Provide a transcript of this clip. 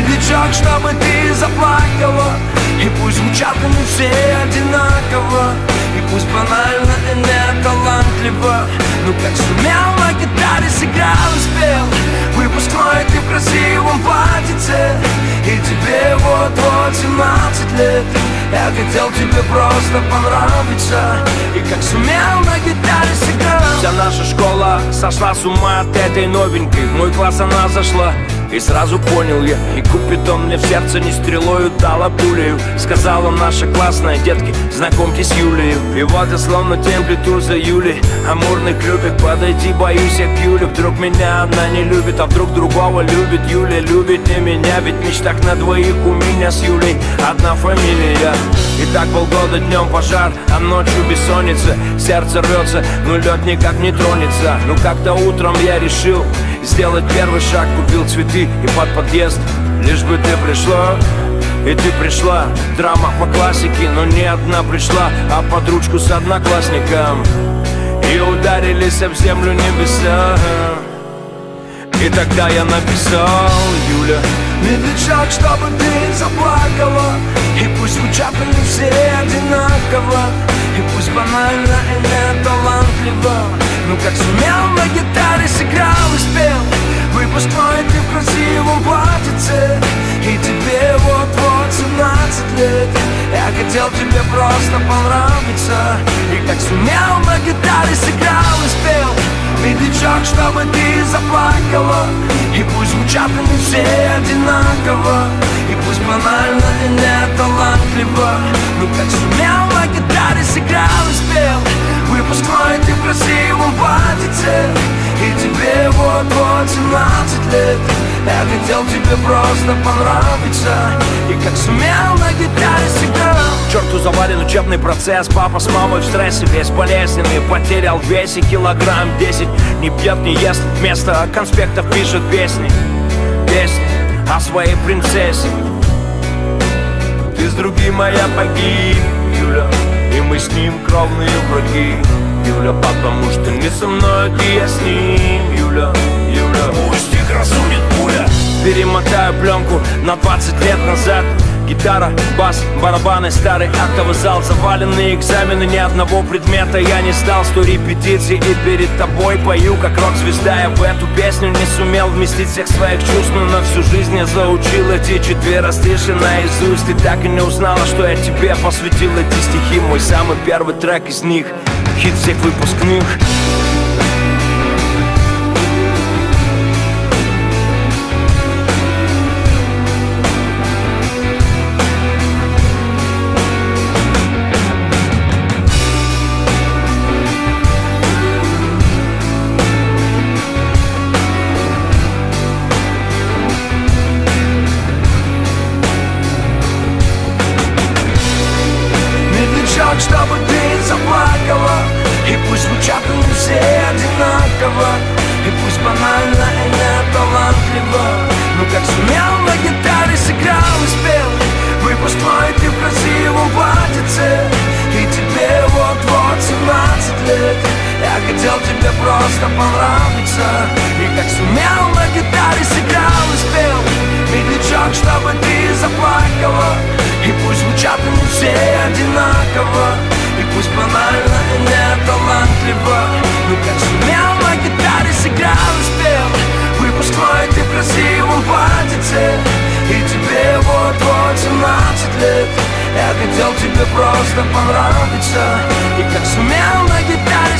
Медлячок, чтобы ты заплакала. И пусть звучат они все одинаково. И пусть банально и не талантливо Ну как сумел на гитаре сыграл и спел Выпускной ты в красивом платьице. И тебе вот-вот 17 лет. Я хотел тебе просто понравиться. И как сумел на гитаре сыграл. Вся наша школа сошла с ума от этой новенькой. Мой класс она зашла и сразу понял я И купидон мне в сердце не стрелою дала пулею Сказала наша классная, детки, знакомьтесь с Юлею И вот я словно темплиту за Юлей. Амурный клюпик, подойти боюсь я к Юле Вдруг меня она не любит, а вдруг другого любит Юля. Любит не меня, ведь в мечтах на двоих у меня с Юлей одна фамилия. И так полгода днем пожар, а ночью бессонница. Сердце рвется, но лед никак не тронется. Ну как-то утром я решил сделать первый шаг Купил цветы и под подъезд. Лишь бы ты пришла и ты пришла, драма по классике Но не одна пришла, а под ручку с одноклассником. И ударились об землю небеса. И тогда я написал, Юля Медлячок, чтобы ты заплакала. И пусть звучат они все одинаково. И пусть банально и не талантливо Ну как сумел на гитаре сыграл Выпускной ты в красивом платьице. И тебе вот-вот 17 лет. Я хотел тебе просто понравиться. И как сумел на гитаре сыграл и спел. Медлячок, чтобы ты заплакала. И пусть звучат они все одинаково. И пусть банально и не талантливо Ну как 12 лет. Я хотел тебе просто понравиться. И как сумел на гитаре всегда. Черту завален учебный процесс. Папа с мамой в стрессе, весь болезненный. Потерял вес и килограмм 10 Не пьет, не ест, вместо конспектов пишет песни. Песни о своей принцессе. Ты с другим а моя погиб, Юля, И мы с ним кровные враги Юля, потому что не со мной, а ты я с ним, Юля. Пусть их разумит пуля. Перемотаю пленку на 20 лет назад. Гитара, бас, барабаны, старый актовый зал. Заваленные экзамены, ни одного предмета. Я не стал Сто репетиций и перед тобой пою, как рок-звезда. Я в эту песню не сумел вместить всех своих чувств Но на всю жизнь я заучил эти четверостиши наизусть. Ты так и не узнала, что я тебе посвятил эти стихи. Мой самый первый трек из них, хит всех выпускных одинаково И пусть банально и не талантливо Ну как сумел на гитаре сыграл и спел Выпускной ты в красивом платьице И тебе вот-вот 17 лет. Я хотел тебе просто понравиться И как сумел на гитаре сыграл и спел Медлячок, чтобы ты заплакала И пусть звучат они все одинаково. И пусть банально и не талантливо платьице И тебе вот-вот 17 лет Я хотел тебе просто понравиться И как сумел на гитаре